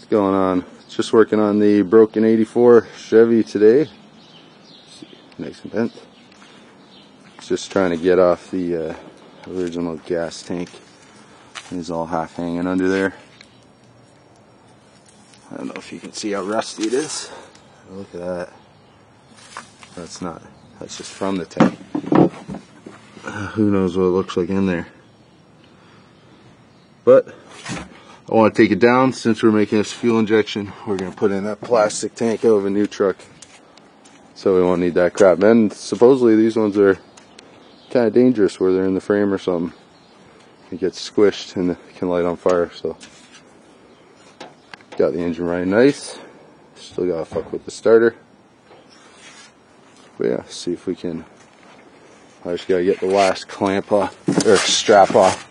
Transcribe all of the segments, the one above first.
What's going on? Just working on the broken 84 Chevy today. Nice and bent. Just trying to get off the uh, original gas tank. He's all half hanging under there. I don't know if you can see how rusty it is. Look at that. That's not, that's just from the tank. Uh, who knows what it looks like in there. But I want to take it down since we're making this fuel injection. We're going to put in that plastic tank of a new truck. So we won't need that crap. And supposedly these ones are kind of dangerous where they're in the frame or something. It gets squished and can light on fire. So got the engine running nice. Still got to fuck with the starter. But yeah, see if we can. I just gotta get the last clamp off or strap off.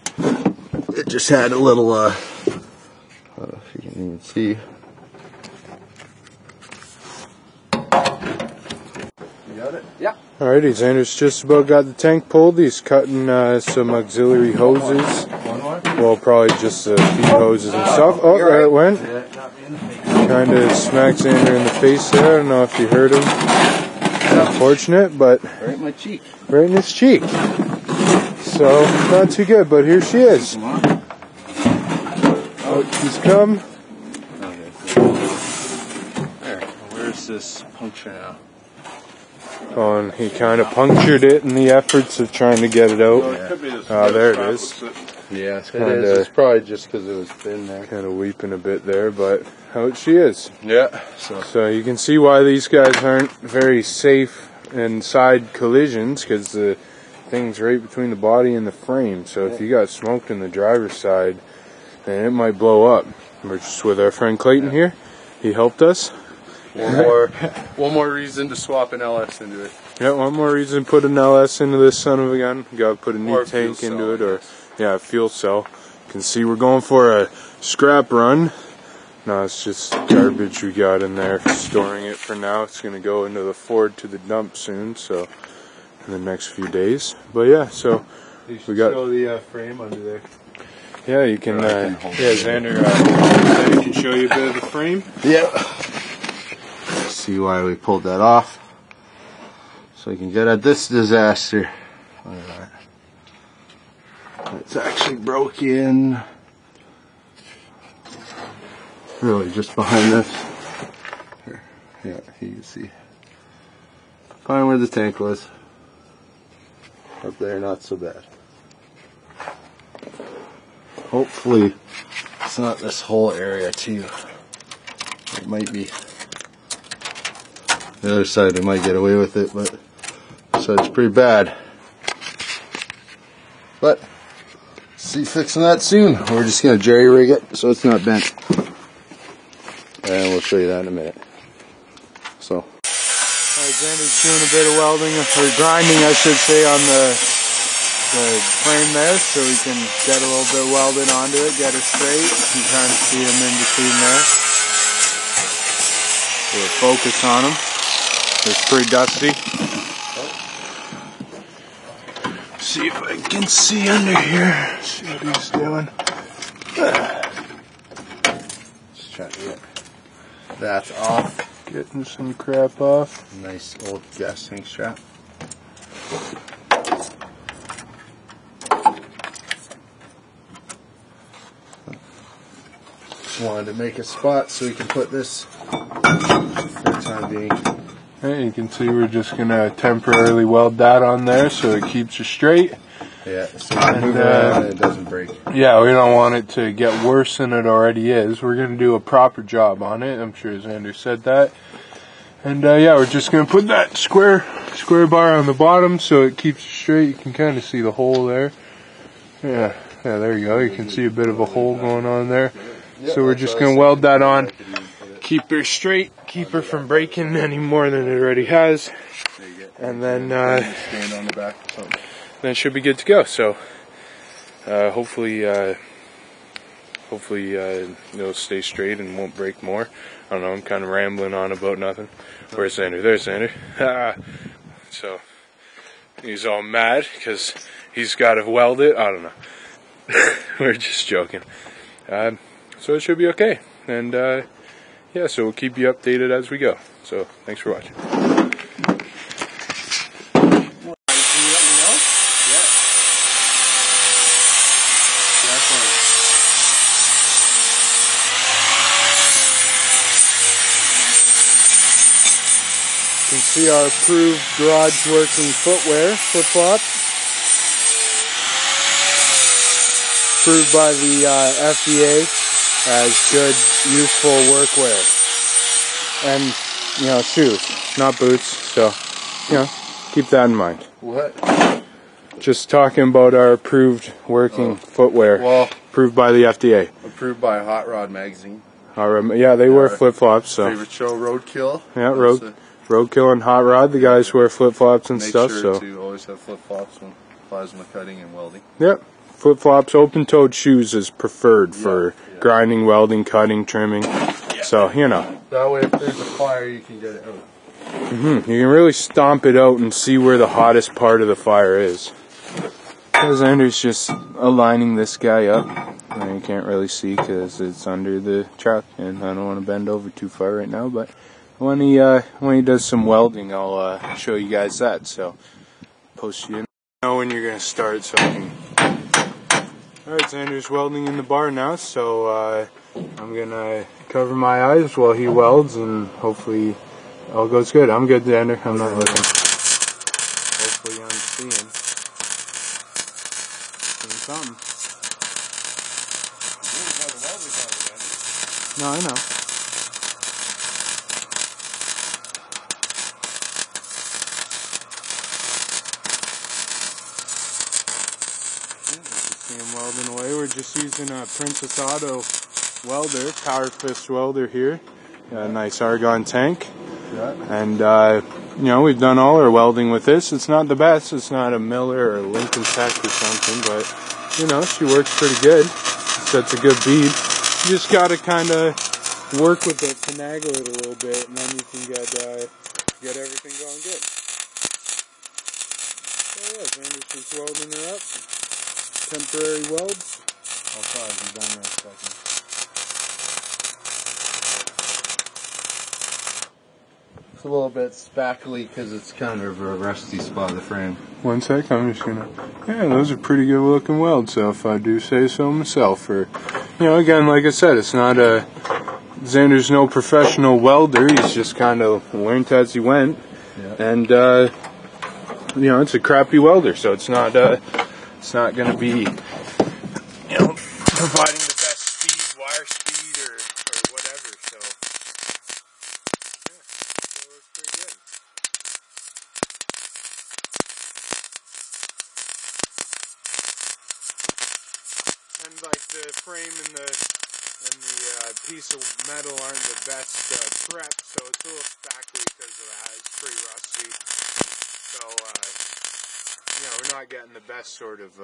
It just had a little uh, I don't know if you can see. You got it? Yeah. Alrighty, Xander's just about got the tank pulled. He's cutting uh, some auxiliary hoses. One more? Well, probably just the feed hoses and stuff. Oh, there it went. Kind of smacked Xander in the face there. I don't know if you heard him. Unfortunate, but Right in my cheek. right in his cheek. So, not too good, but here she is. Come. Oh, she's come. There. Where's this puncture now? Oh, and he kind of punctured it in the efforts of trying to get it out. Ah, there it is. Yeah, it's kinda- It is. It's probably just because it was thin there. Kind of weeping a bit there, but out she is. Yeah. So So you can see why these guys aren't very safe in side collisions because the thing's right between the body and the frame. So if you got smoked in the driver's side, then it might blow up. We're just with our friend Clayton here. He helped us. One more, one more reason to swap an LS into it. Yeah, one more reason to put an LS into this son of a gun. You gotta put a new Or a fuel tank into cell, it, or yeah, a fuel cell. You can see we're going for a scrap run. No, it's just garbage we got in there. Storing it for now. It's gonna go into the Ford to the dump soon. So in the next few days. But yeah, so we got. show the uh, frame under there. Yeah, you can. Uh, can yeah. Xander. Uh, Xander can show you a bit of the frame. Yeah. See why we pulled that off. So we can get at this disaster. It's actually broken. Really, just behind this. Here. Yeah, you can see. Find where the tank was. Up there, not so bad. Hopefully, it's not this whole area too. It might be. The other side, we might get away with it, but so it's pretty bad. But see fixing that soon. We're just gonna jerry rig it so it's not bent, and we'll show you that in a minute. So Alright, Xander's doing a bit of welding, or grinding, I should say, on the the frame there, so we can get a little bit welded onto it, get it straight. You can kind of see him in between there. We'll focus on him. It's pretty dusty. See if I can see under here. See what he's doing. just trying to get that off. Getting some crap off. Nice old gas tank strap. Just wanted to make a spot so we can put this for the time being. Hey, you can see we're just gonna temporarily weld that on there so it keeps it straight. Yeah, so And, uh, it doesn't break. Yeah, we don't want it to get worse than it already is. We're gonna do a proper job on it. I'm sure Xander said that. And uh, yeah, we're just gonna put that square square bar on the bottom so it keeps it straight. You can kind of see the hole there. Yeah, yeah, there you go. You can see a bit of a hole going on there. So we're just gonna weld that on. Keep her straight. Keep her from breaking any more than it already has. And then uh, Stand on the back or something. then should be good to go. So uh, hopefully, uh, hopefully uh, it'll stay straight and won't break more. I don't know. I'm kind of rambling on about nothing. Where's Xander? There's Xander. so he's all mad because he's got to weld it. I don't know. We're just joking. Um, so it should be okay. and uh, yeah, so we'll keep you updated as we go. So thanks for watching. You can see our approved garage working footwear, flip flops. Approved by the uh, FDA as good, useful workwear. And, you know, shoes, not boots. So, you know, keep that in mind. What? Just talking about our approved working footwear, Well, approved by the FDA. approved by Hot Rod Magazine. Our, um, yeah, they wear flip flops. So, Favorite show, Roadkill. Yeah, Road- a- Roadkill and Hot Rod, the guys wear flip flops and Make stuff. sure so, to always have flip flops when plasma cutting and welding. Yep. Flip flops, open toed shoes is preferred for yeah. grinding, welding, cutting, trimming. So, you know, That way, if there's a fire, you can get it out. hmm you can really stomp it out and see where the hottest part of the fire is. Because Andrew's just aligning this guy up. And you can't really see because it's under the truck, and I don't want to bend over too far right now. But when he uh, when he does some welding, I'll uh, show you guys that. So post you know when you're gonna start, so I can. All right, Xander's welding in the bar now, so uh, I'm gonna cover my eyes while he welds, and hopefully all goes good. I'm good, Xander. I'm not looking. Hopefully, I'm seeing. Seeing something. No, I know. See him welding away. We're just using a Princess Auto welder, power fist welder here. Got a nice argon tank. Yeah. And, uh, you know, we've done all our welding with this. It's not the best. It's not a Miller or Lincoln Tech or something, but, you know, she works pretty good. Sets a good bead. You just gotta kind of work with it, finagle it a little bit, and then you can get, uh, get everything going good. So, yeah, Xander's just welding her up. Temporary welds. I'll probably be done in a second. It's a little bit spackly because it's kind of a rusty spot of the frame. One sec, I'm just gonna. Yeah, those are pretty good looking welds, so if I do say so myself. Or, you know, again, like I said, it's not a. Xander's no professional welder, he's just kind of learned as he went. Yeah. And, uh, you know, it's a crappy welder, so it's not, uh, it's not gonna be, you know, providing the best speed, wire speed, or, or whatever, so. Yeah, it looks pretty good. and like the frame and the and the uh, piece of metal aren't the best uh, prep, so it's a little spackly because of that. It's pretty rusty. So uh, not getting the best sort of uh,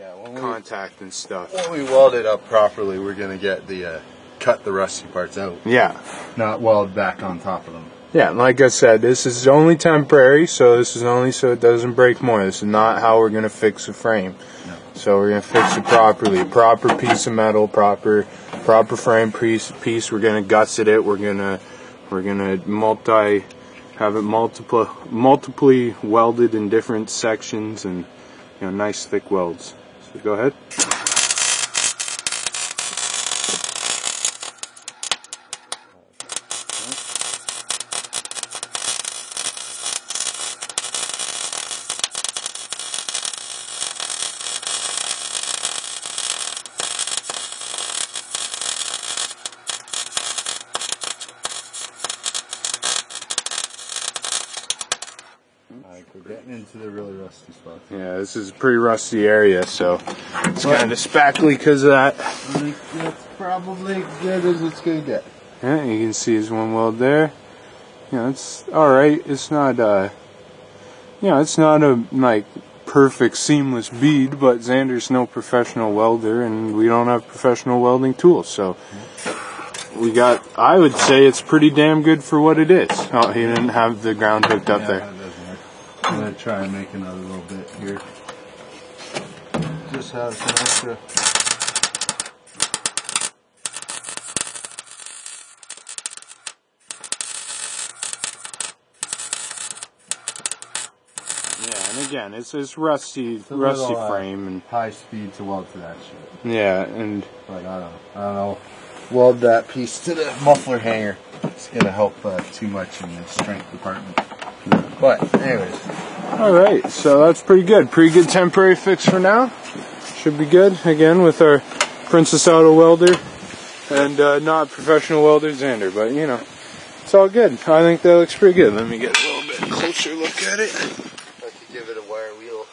Yeah, when we, contact and stuff. when we weld it up properly, we're gonna get the uh, cut the rusty parts out, Yeah, not weld back on top of them. yeah. Like I said, this is only temporary, so this is only so it doesn't break more. This is not how we're gonna fix a frame. No. So we're gonna fix it properly. Proper piece of metal, proper proper frame piece piece. We're gonna gusset it. We're gonna we're gonna multi have it multiple multiply welded in different sections and you know nice thick welds. So go ahead. Like into the really rusty spots. Yeah, this is a pretty rusty area, so it's kind of spackly because of that. That's probably good as it's gonna get. Yeah, you can see there's one weld there. You know, it's all right. It's not, uh, you know, it's not a like perfect seamless bead, but Xander's no professional welder, and we don't have professional welding tools, so we got. I would say it's pretty damn good for what it is. Oh, he didn't have the ground hooked up there. I'm going to try and make another little bit here. Just have some extra. Yeah, and again, it's it's rusty, it's rusty little, uh, frame uh, and high speed to weld to that shit. Yeah, and but I don't, I don't know, weld that piece to the muffler hanger. It's gonna help uh, too much in the strength department. But anyways, all right, so that's pretty good. Pretty good temporary fix for now. Should be good again with our Princess Auto welder and uh, not professional welder Xander, but you know, it's all good. I think that looks pretty good. Let me get a little bit closer look at it. I could give it a wire wheel.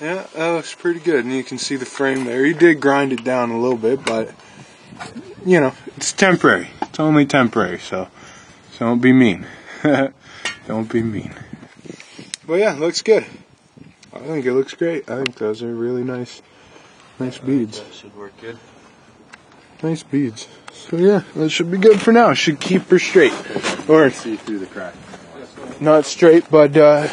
Yeah, that looks pretty good, and you can see the frame there. He did grind it down a little bit, but you know, it's temporary. It's only temporary, so so don't be mean. don't be mean. But yeah, looks good. I think it looks great. I think those are really nice, nice beads. That should work good. Nice beads. So yeah, that should be good for now. Should keep her straight, or See through the crack. not straight, but uh,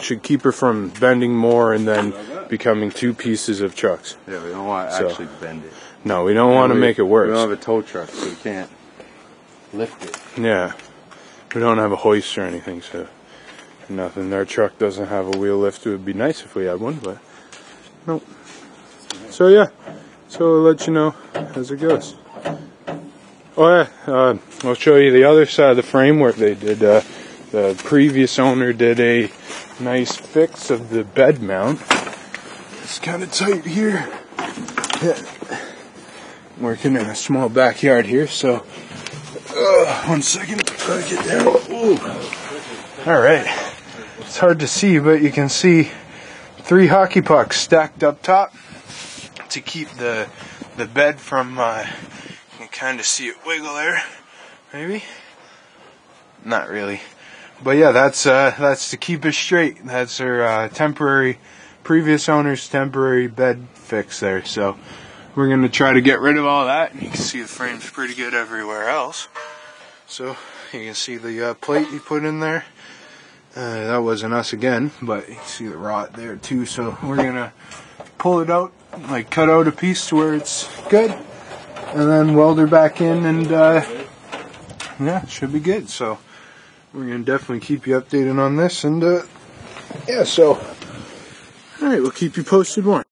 should keep her from bending more and then becoming two pieces of trucks. Yeah, we don't want to So- actually bend it. No, we don't want to make it We don't have a tow truck, so we can't lift it. Yeah. We don't have a hoist or anything, so nothing. Our truck doesn't have a wheel lift. It would be nice if we had one, but nope. So yeah. So I'll let you know as it goes. Oh yeah, uh, I'll show you the other side of the framework they did. Uh, the previous owner did a nice fix of the bed mount. It's kind of tight here. Yeah. Working in a small backyard here, so uh, one second. Gotta get down. Ooh. All right. It's hard to see, but you can see three hockey pucks stacked up top to keep the the bed from. Uh, you can kind of see it wiggle there, maybe. Not really, but yeah, that's uh, that's to keep it straight. That's our uh, temporary, previous owner's temporary bed fix there. So we're gonna try to get rid of all that. You can see the frame's pretty good everywhere else. So you can see the uh, plate you put in there. Uh, that wasn't us again, but you see the rot there too. So we're gonna pull it out, like cut out a piece to where it's good, and then weld her back in, and uh, yeah, should be good. So we're gonna definitely keep you updated on this, and uh, yeah, so all right, we'll keep you posted more.